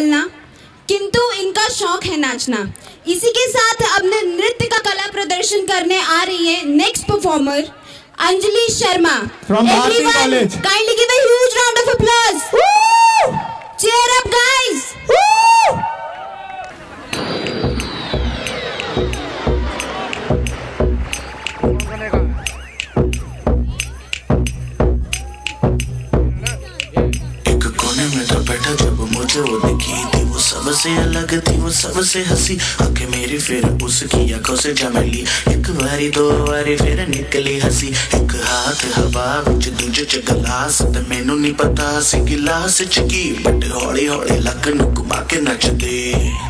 चलना। किंतु इनका शौक है नाचना। इसी के साथ अपने नृत्य का कला प्रदर्शन करने आ रही है next performer Anjali Sharma. From College. Kindly give a huge round of applause बैठा मुझे वो दिखी थी, वो सबसे अलग थी, वो सबसे हँसी। आँखें मेरी फिर उसकी आँखों से जमली एक बारी, दो बारी, फिर निकली हँसी। एक हाथ हवा विच दूजे च गलास, ते मैनू नहीं पता सी गिलास च की। बट हौली हौली लक नु के नचदे।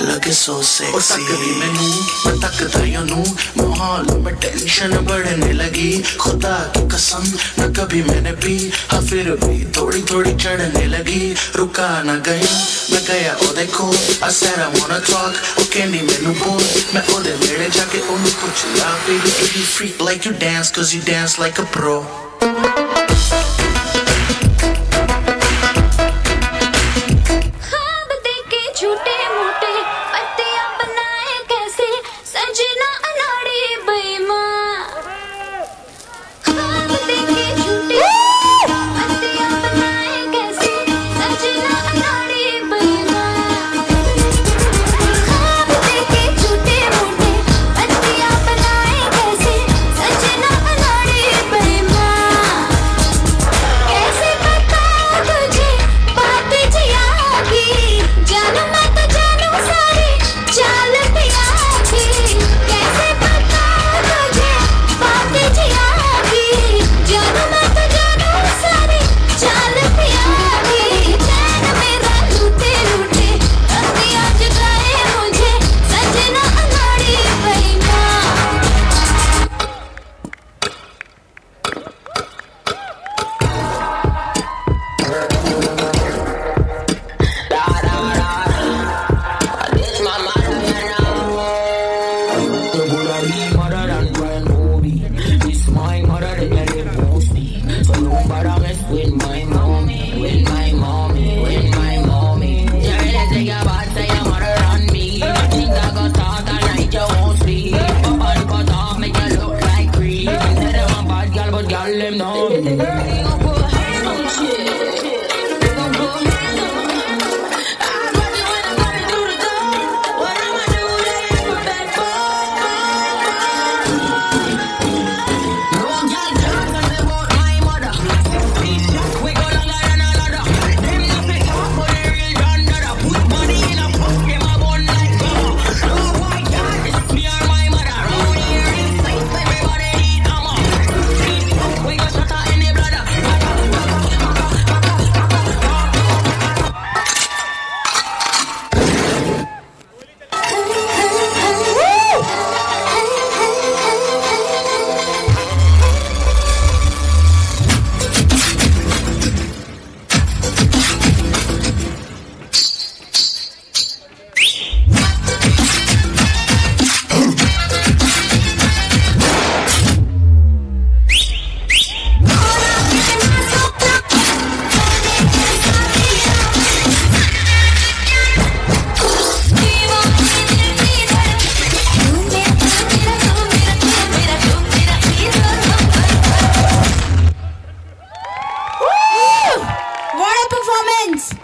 लगे सो सेक्सी तकदी मैनू मैं तकदा योनू माहौल में टेंशन बढ़ने लगी। खुदा की कसम, न कभी मैंने पी हाँ फिर भी थोड़ी थोड़ी चढ़ने लगी। रुका न गया मैं गया ओ देखो I said I wanna talk मैनू बोल। मैं ओदे नेड़े जाके ओनू कुछ ला if you freak like you dance, cause you dance like a time. No, performance